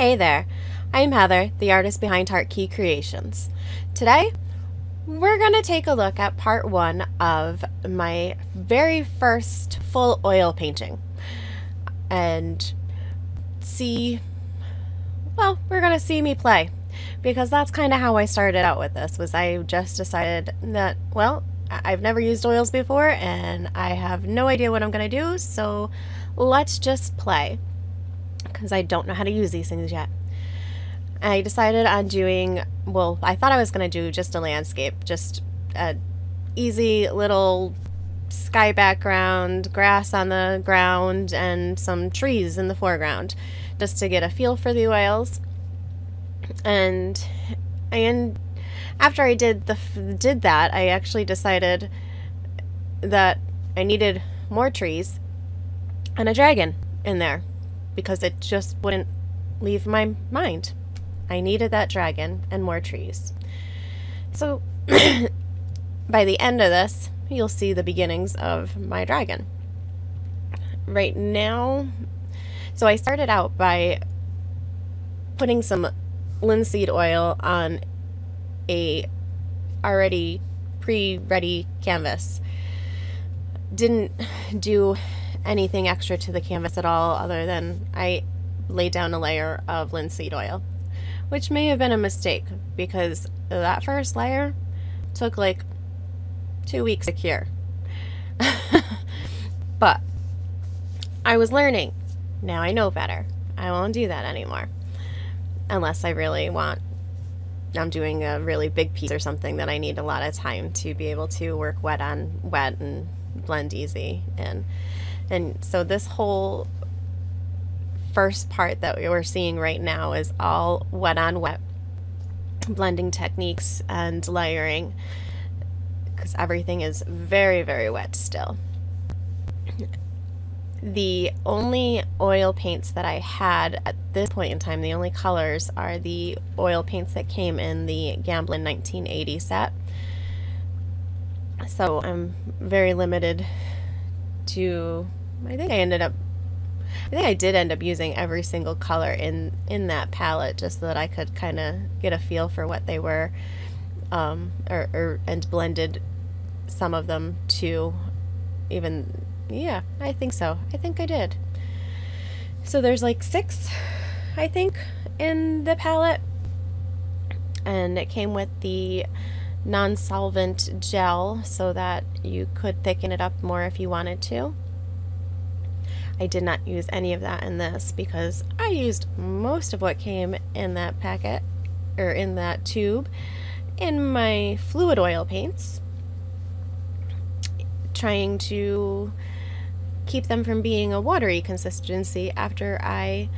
Hey there, I'm Heather, the artist behind Heart Key Creations. Today, we're going to take a look at part one of my very first full oil painting and see, well, we're going to see me play because that's kind of how I started out with this was I just decided that, well, I've never used oils before and I have no idea what I'm going to do, so let's just play because I don't know how to use these things yet. I decided on doing, well, I thought I was going to do just a landscape, just a easy little sky background, grass on the ground, and some trees in the foreground, just to get a feel for the oils. And and after I did the did that, I actually decided that I needed more trees and a dragon in there because it just wouldn't leave my mind. I needed that dragon and more trees. So by the end of this, you'll see the beginnings of my dragon. Right now, so I started out by putting some linseed oil on a already pre-ready canvas. Didn't do anything extra to the canvas at all other than I laid down a layer of linseed oil, which may have been a mistake because that first layer took like two weeks to cure. but I was learning. Now I know better. I won't do that anymore. Unless I really want I'm doing a really big piece or something that I need a lot of time to be able to work wet on wet and blend easy and and so this whole first part that we're seeing right now is all wet on wet blending techniques and layering because everything is very very wet still the only oil paints that I had at this point in time, the only colors are the oil paints that came in the Gamblin 1980 set. So I'm very limited to, I think I ended up, I think I did end up using every single color in, in that palette just so that I could kind of get a feel for what they were um, or, or, and blended some of them to even yeah, I think so. I think I did. So there's like six, I think, in the palette. And it came with the non-solvent gel so that you could thicken it up more if you wanted to. I did not use any of that in this because I used most of what came in that packet or in that tube in my fluid oil paints trying to keep them from being a watery consistency after I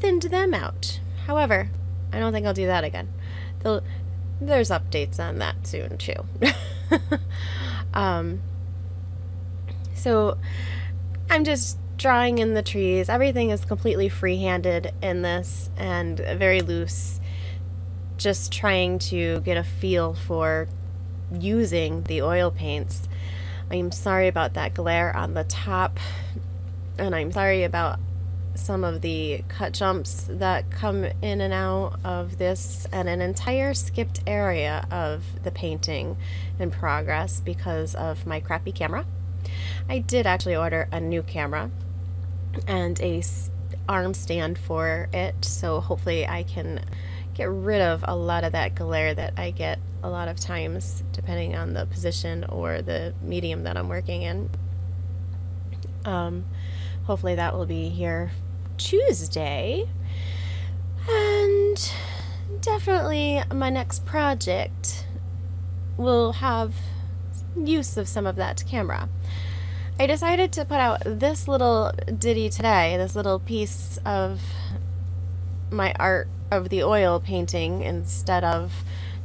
thinned them out. However, I don't think I'll do that again. There's updates on that soon too. um, so I'm just drawing in the trees. Everything is completely free-handed in this and very loose. Just trying to get a feel for using the oil paints I'm sorry about that glare on the top and I'm sorry about some of the cut jumps that come in and out of this and an entire skipped area of the painting in progress because of my crappy camera. I did actually order a new camera and a arm stand for it so hopefully I can get rid of a lot of that glare that I get a lot of times depending on the position or the medium that I'm working in. Um, hopefully that will be here Tuesday. And definitely my next project will have use of some of that camera. I decided to put out this little ditty today, this little piece of my art of the oil painting instead of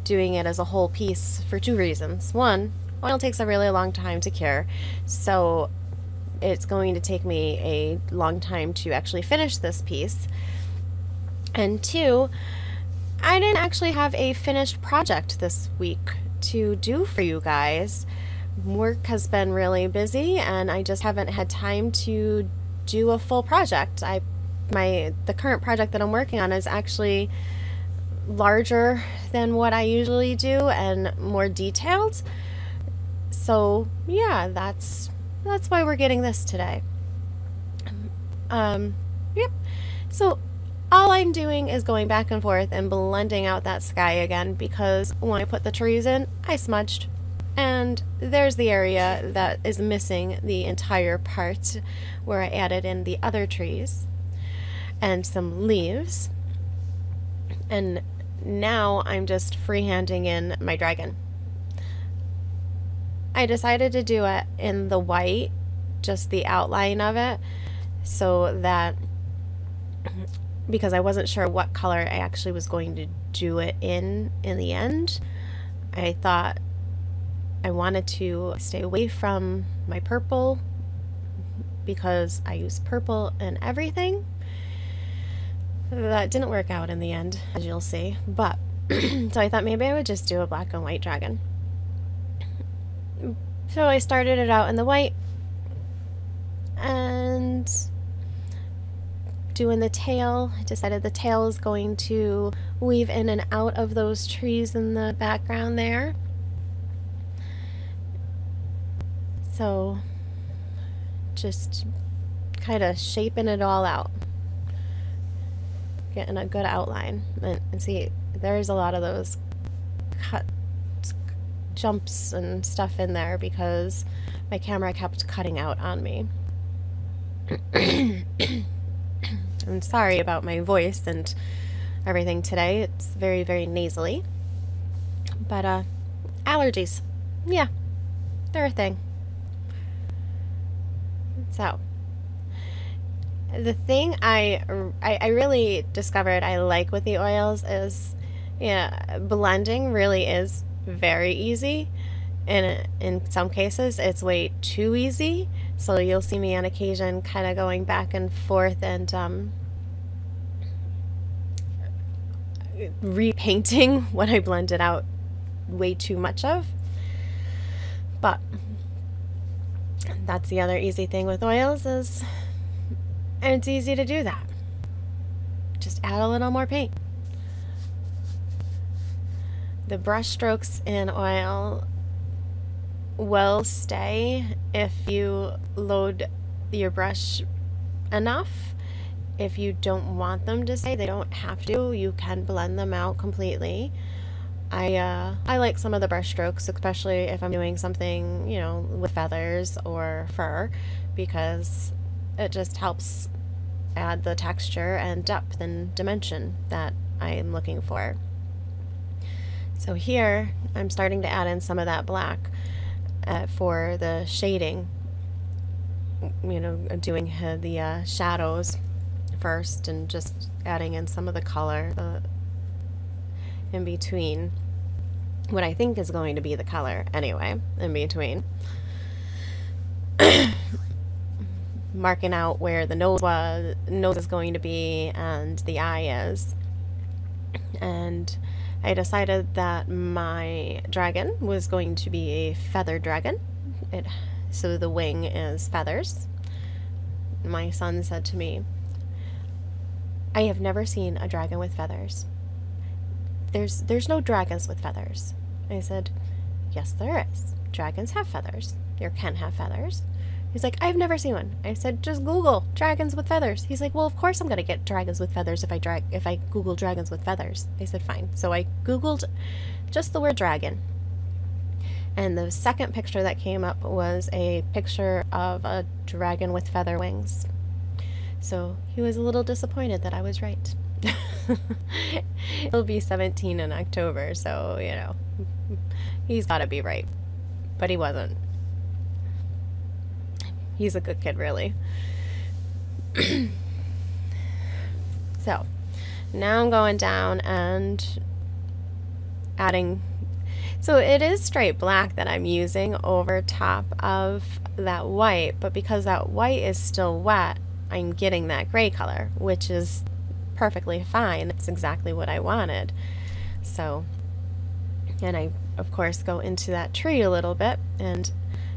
doing it as a whole piece for two reasons. One, oil takes a really long time to cure, so it's going to take me a long time to actually finish this piece. And two, I didn't actually have a finished project this week to do for you guys. Work has been really busy and I just haven't had time to do a full project. I my the current project that I'm working on is actually larger than what I usually do and more detailed. So yeah, that's that's why we're getting this today. Um, yep. So all I'm doing is going back and forth and blending out that sky again because when I put the trees in, I smudged. And there's the area that is missing the entire part where I added in the other trees and some leaves. And now I'm just freehanding in my dragon. I decided to do it in the white, just the outline of it, so that because I wasn't sure what color I actually was going to do it in in the end. I thought I wanted to stay away from my purple because I use purple in everything. That didn't work out in the end, as you'll see. But, so I thought maybe I would just do a black and white dragon. So I started it out in the white. And doing the tail, I decided the tail is going to weave in and out of those trees in the background there. So just kind of shaping it all out getting a good outline. And, and see, there's a lot of those cut jumps and stuff in there because my camera kept cutting out on me. I'm sorry about my voice and everything today. It's very, very nasally. But, uh, allergies. Yeah, they're a thing. So, the thing I, I, I really discovered I like with the oils is, yeah, blending really is very easy. And in some cases, it's way too easy. So you'll see me on occasion kind of going back and forth and um, repainting what I blended out way too much of. But that's the other easy thing with oils is it's easy to do that. Just add a little more paint. The brush strokes in oil will stay if you load your brush enough. If you don't want them to stay, they don't have to. You can blend them out completely. I uh, I like some of the brush strokes, especially if I'm doing something, you know, with feathers or fur, because it just helps add the texture and depth and dimension that I am looking for. So here I'm starting to add in some of that black uh, for the shading, you know, doing the uh, shadows first and just adding in some of the color uh, in between what I think is going to be the color anyway, in between. marking out where the nose was nose is going to be and the eye is. And I decided that my dragon was going to be a feather dragon. It so the wing is feathers. My son said to me I have never seen a dragon with feathers there's there's no dragons with feathers I said yes there is dragons have feathers Your can have feathers He's like, I've never seen one. I said, just Google dragons with feathers. He's like, well, of course I'm gonna get dragons with feathers if I drag if I Google dragons with feathers. I said, fine. So I Googled just the word dragon. And the second picture that came up was a picture of a dragon with feather wings. So he was a little disappointed that I was right. He'll be 17 in October, so, you know, he's got to be right. But he wasn't. He's a good kid, really. so, now I'm going down and adding. So it is straight black that I'm using over top of that white, but because that white is still wet, I'm getting that gray color, which is perfectly fine. It's exactly what I wanted. So, and I, of course, go into that tree a little bit and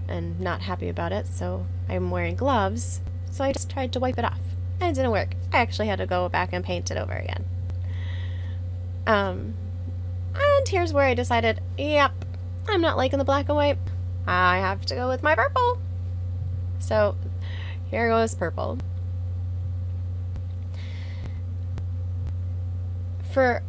and not happy about it, so I'm wearing gloves, so I just tried to wipe it off. and it didn't work. I actually had to go back and paint it over again. Um, and here's where I decided, yep, I'm not liking the black and white. I have to go with my purple. So here goes purple. For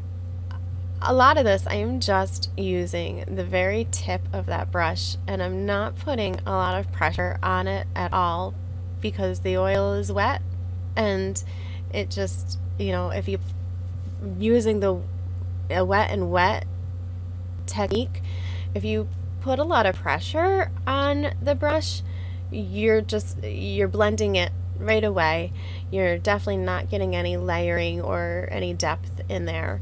a lot of this, I'm just using the very tip of that brush and I'm not putting a lot of pressure on it at all because the oil is wet and it just, you know, if you using the wet and wet technique, if you put a lot of pressure on the brush, you're just you're blending it right away. You're definitely not getting any layering or any depth in there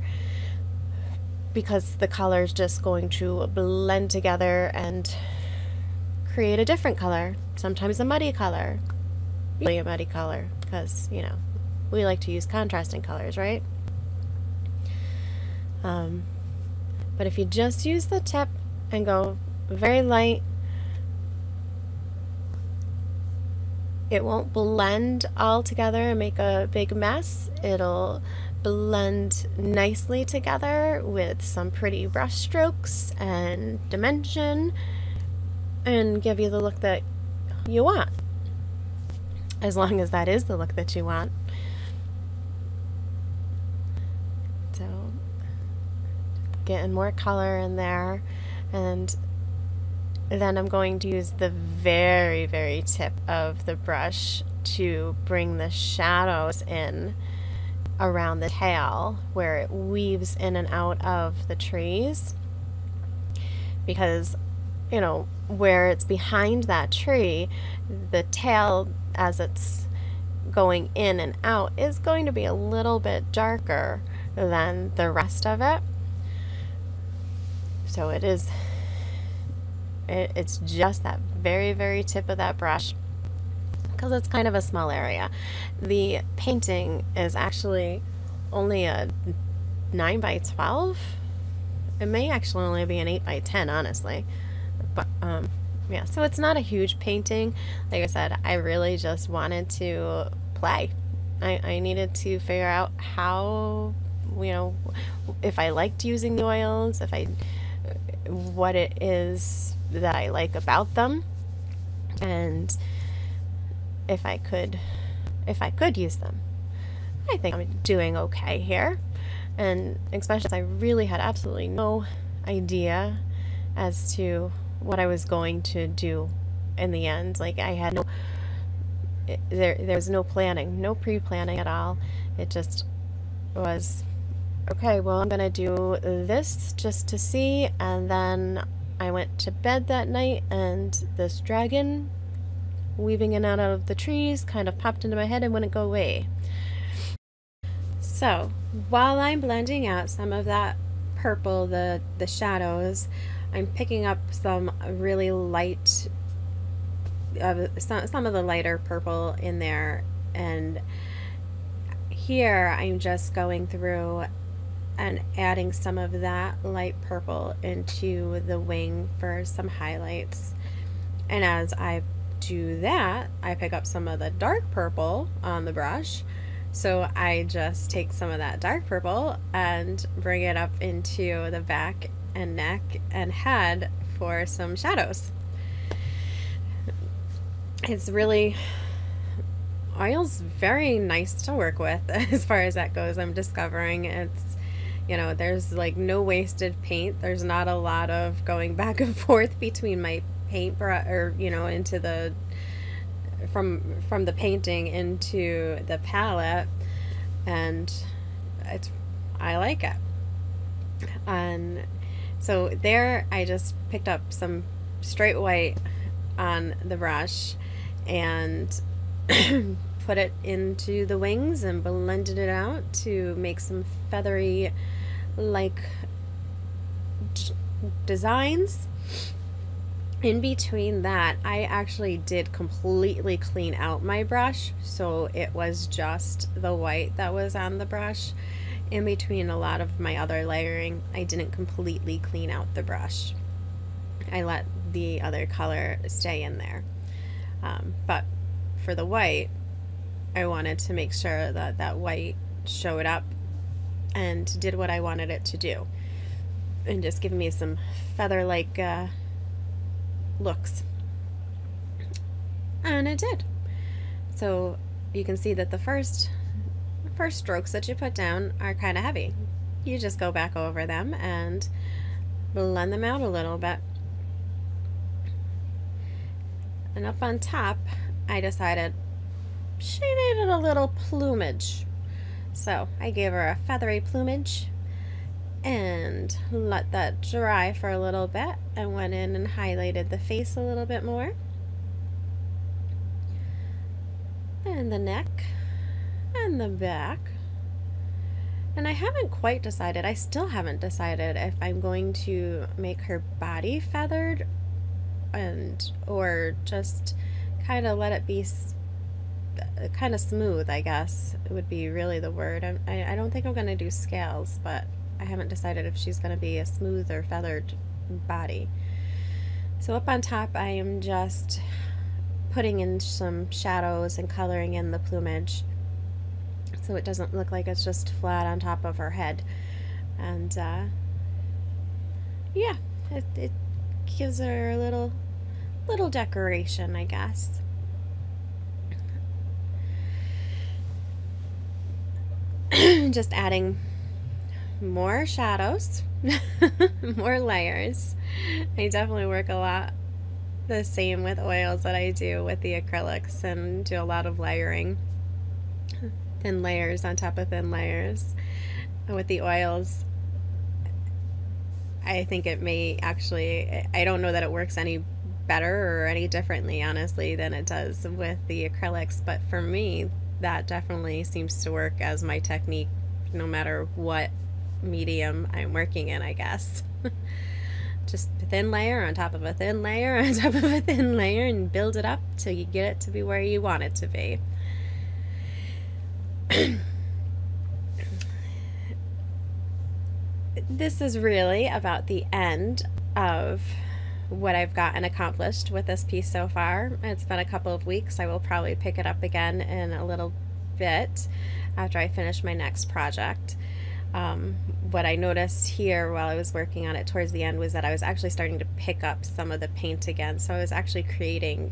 because the color is just going to blend together and create a different color, sometimes a muddy color, really a muddy color because, you know, we like to use contrasting colors, right? Um, but if you just use the tip and go very light, it won't blend all together and make a big mess. It'll blend nicely together with some pretty brush strokes and dimension and give you the look that you want. As long as that is the look that you want. So, getting more color in there and then I'm going to use the very, very tip of the brush to bring the shadows in around the tail where it weaves in and out of the trees. Because you know where it's behind that tree the tail as it's going in and out is going to be a little bit darker than the rest of it. So it is it, it's just that very very tip of that brush because it's kind of a small area. The painting is actually only a 9 by 12. It may actually only be an 8 by 10, honestly. But, um, yeah, so it's not a huge painting. Like I said, I really just wanted to play. I, I needed to figure out how, you know, if I liked using the oils, if I, what it is that I like about them. And, if I could if I could use them. I think I'm doing okay here. And especially I really had absolutely no idea as to what I was going to do in the end. Like I had no there there was no planning, no pre-planning at all. It just was okay, well, I'm going to do this just to see and then I went to bed that night and this dragon weaving in and out of the trees kind of popped into my head and wouldn't go away. So while I'm blending out some of that purple, the, the shadows, I'm picking up some really light, uh, some, some of the lighter purple in there. And here I'm just going through and adding some of that light purple into the wing for some highlights. And as I do that, I pick up some of the dark purple on the brush. So I just take some of that dark purple and bring it up into the back and neck and head for some shadows. It's really, oil's very nice to work with as far as that goes. I'm discovering it's, you know, there's like no wasted paint. There's not a lot of going back and forth between my paint paintbrush or you know into the from from the painting into the palette and it's I like it and so there I just picked up some straight white on the brush and put it into the wings and blended it out to make some feathery like designs in between that, I actually did completely clean out my brush. So it was just the white that was on the brush. In between a lot of my other layering, I didn't completely clean out the brush. I let the other color stay in there. Um, but for the white, I wanted to make sure that that white showed up and did what I wanted it to do and just give me some feather-like uh, looks. And it did. So you can see that the first first strokes that you put down are kind of heavy. You just go back over them and blend them out a little bit. And up on top, I decided she needed a little plumage. So I gave her a feathery plumage and let that dry for a little bit and went in and highlighted the face a little bit more. And the neck and the back. And I haven't quite decided, I still haven't decided if I'm going to make her body feathered and or just kind of let it be kind of smooth, I guess would be really the word. I, I don't think I'm going to do scales, but I haven't decided if she's going to be a smooth or feathered body. So up on top, I am just putting in some shadows and coloring in the plumage so it doesn't look like it's just flat on top of her head. And uh, yeah, it, it gives her a little little decoration, I guess. Just adding more shadows, more layers. I definitely work a lot the same with oils that I do with the acrylics and do a lot of layering. Thin layers on top of thin layers. With the oils, I think it may actually, I don't know that it works any better or any differently, honestly, than it does with the acrylics, but for me, that definitely seems to work as my technique no matter what medium I'm working in, I guess. Just a thin layer on top of a thin layer on top of a thin layer and build it up till you get it to be where you want it to be. this is really about the end of what I've gotten accomplished with this piece so far. It's been a couple of weeks. I will probably pick it up again in a little bit after I finish my next project. Um, what I noticed here while I was working on it towards the end was that I was actually starting to pick up some of the paint again. So I was actually creating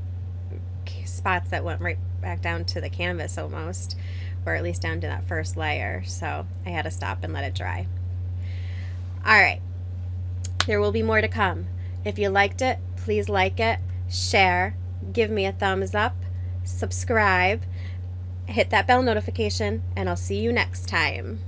spots that went right back down to the canvas almost, or at least down to that first layer. So I had to stop and let it dry. All right, there will be more to come. If you liked it, please like it, share, give me a thumbs up, subscribe, hit that bell notification, and I'll see you next time.